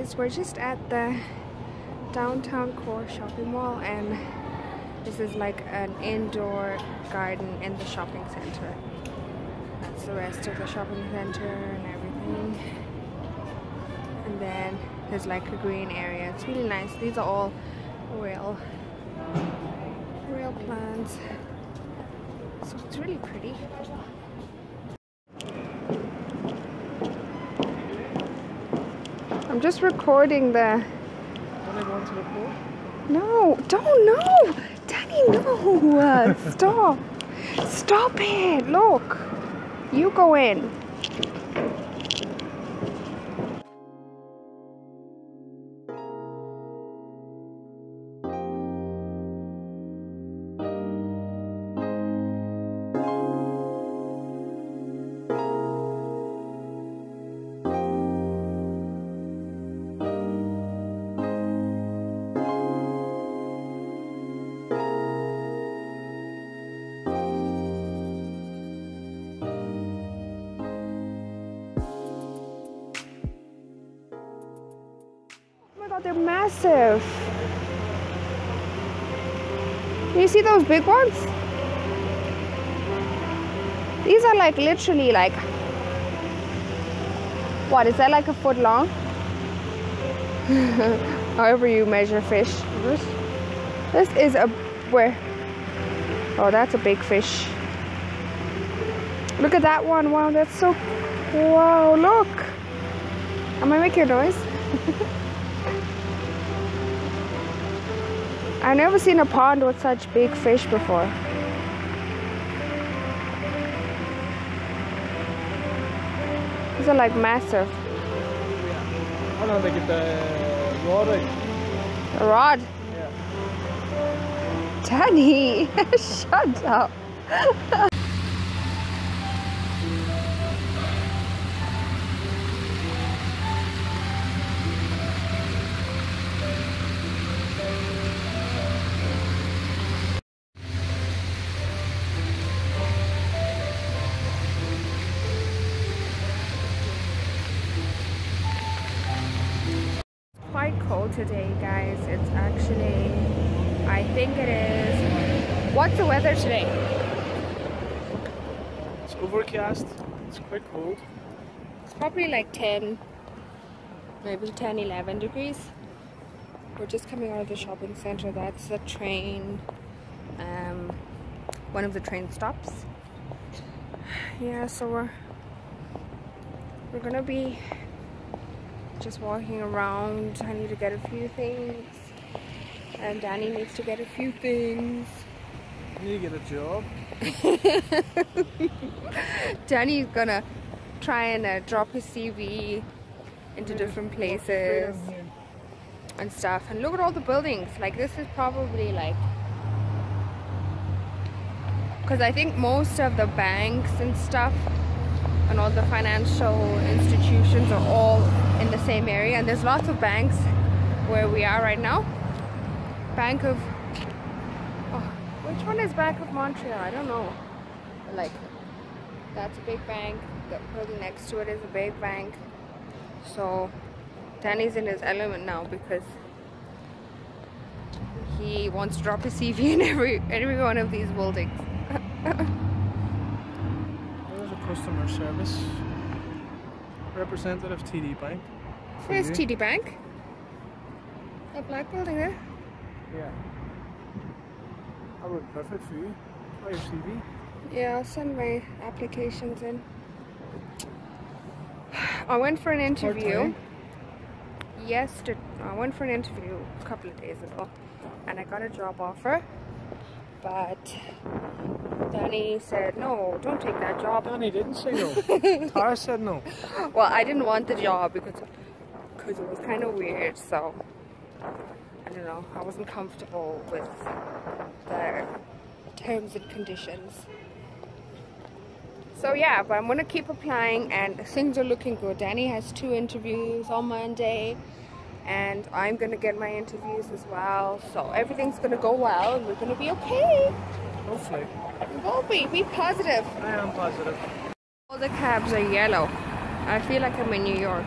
guys, we're just at the downtown core shopping mall and this is like an indoor garden in the shopping center. That's the rest of the shopping center and everything. And then there's like a green area. It's really nice. These are all real real plants. So it's really pretty. I'm just recording the. Go into the pool? No, don't no, Danny, no, uh, stop, stop it. Look, you go in. Oh they're massive. You see those big ones? These are like literally like what is that like a foot long? However you measure fish. This, this is a where Oh that's a big fish. Look at that one. Wow, that's so wow, look. Am I making a noise? I've never seen a pond with such big fish before. These are like massive. No, they get the rod. A rod. Yeah. Danny, shut up. today, guys. It's actually, I think it is. What's the weather today? It's overcast. It's quite cold. It's probably like 10, maybe 10, 11 degrees. We're just coming out of the shopping center. That's the train, um, one of the train stops. Yeah, so we're we're gonna be just walking around. I need to get a few things, and Danny needs to get a few things. You need to get a job. Danny's gonna try and uh, drop his CV into different places and stuff. And look at all the buildings. Like this is probably like because I think most of the banks and stuff and all the financial institutions are all in the same area and there's lots of banks where we are right now. Bank of oh, which one is Bank of Montreal? I don't know. Like that's a big bank. The next to it is a big bank. So Danny's in his element now because he wants to drop his CV in every every one of these buildings. There's a customer service representative TD Bank. for There's you. TD Bank. A black building there. Yeah. That would be perfect for you. Try your CV. Yeah, I'll send my applications in. I went for an interview yesterday. I went for an interview a couple of days ago, and I got a job offer. But Danny said, "No, don't take that job." Danny didn't say no. Tara said no. Well, I didn't want the job because because it was kind of weird. So I don't know. I wasn't comfortable with the terms and conditions. So yeah, but I'm gonna keep applying, and things are looking good. Danny has two interviews on Monday, and I'm gonna get my interviews as well. So everything's gonna go well, and we're gonna be okay. Hopefully. Will be. Be positive. I am positive. All the cabs are yellow. I feel like I'm in New York.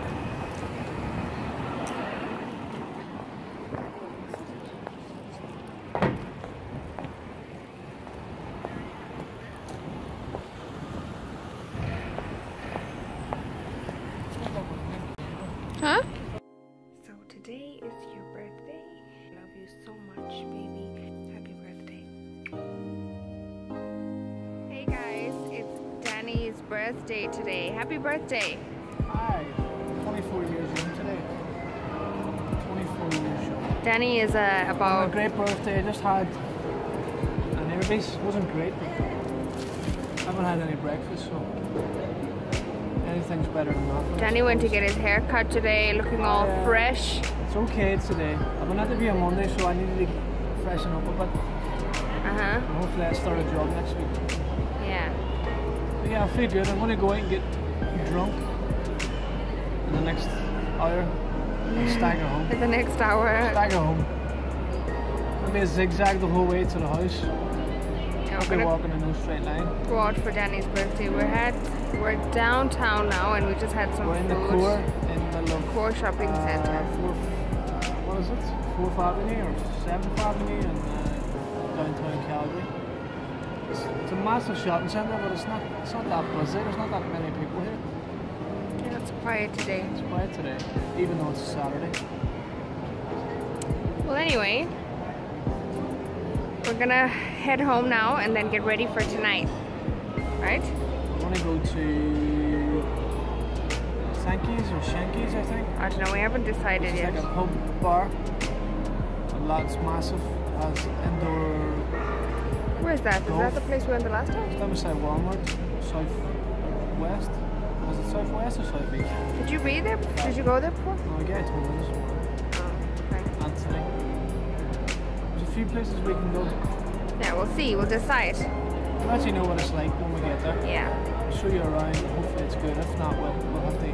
Birthday today. Happy birthday. Hi. 24 years young today. 24 years young. Danny is uh, Had a great birthday. I just had an airbase. wasn't great, but I haven't had any breakfast, so anything's better than nothing. Danny went to get his hair cut today, looking all fresh. It's okay today. I've been interview on Monday, so I needed to freshen up a bit. Uh huh. Hopefully, I start a job next week. Yeah. But yeah, I good. I'm gonna go out and get drunk in the next hour and stagger home. For the next hour. Stagger home. Maybe a zigzag the whole way to the house. Yeah, we're gonna walking in no straight line. go out for Danny's birthday. We're at we're downtown now, and we just had some We're in the food. core, in the of Core shopping uh, center. Fourth, uh, what is it? Fourth Avenue or Seventh Avenue in uh, downtown Calgary. It's, it's a massive shopping centre, but it's not. It's not that busy. There's not that many people here. Yeah, it's quiet today. It's quiet today, even though it's a Saturday. Well, anyway, we're gonna head home now and then get ready for tonight. Right? I want to go to Sankey's or Shanky's, I think. I don't know. We haven't decided yet. like a pub bar. A lot's massive. Has indoor. Where's that? Is that the place we went the last time? It's down beside Walmart, southwest. Was it southwest or southeast? Did you be there? Did you go there before? No, a guy told this. Oh, okay. There's a few places we can go. Yeah, we'll see. We'll decide. We'll let you know what it's like when we get there. Yeah. I'll show you around. Hopefully it's good. If not, we'll, we'll have to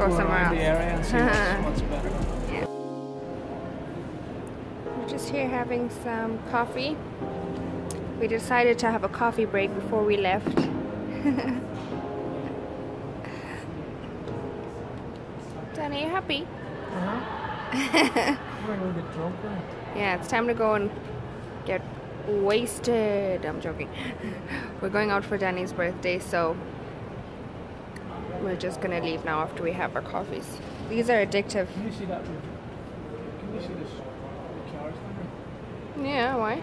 Go go somewhere around the else. area and see what's, what's better. Yeah. We're just here having some coffee. We decided to have a coffee break before we left. Danny, you happy? Uh-huh. We're going to get drunk, right? Yeah, it's time to go and get wasted. I'm joking. We're going out for Danny's birthday, so we're just gonna leave now after we have our coffees. These are addictive. Can you see that? Can you see this? Yeah, why?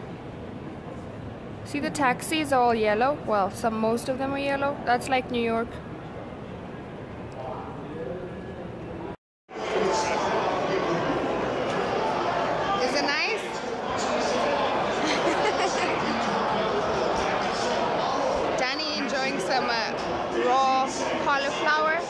See the taxis all yellow? Well, some most of them are yellow. That's like New York. Is it nice? Danny enjoying some uh, raw cauliflower.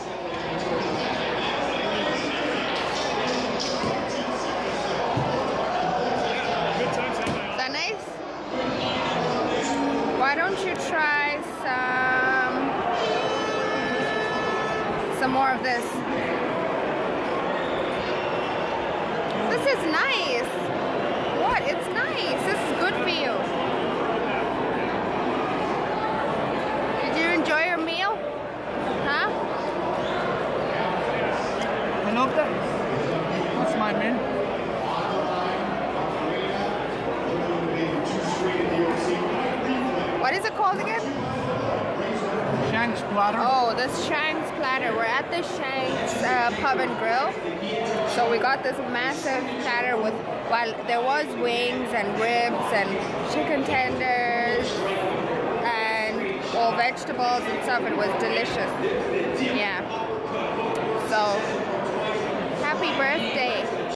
Some more of this? This is nice. What? It's nice. This is good for you. Did you enjoy your meal? Huh? I love that. That's my main. What is it called again? Shanks platter. Oh, this Shanks platter. We're at the Shanks uh, Pub and Grill. So we got this massive platter with, well, there was wings and ribs and chicken tenders and all vegetables and stuff. It was delicious. Yeah. So, happy birthday.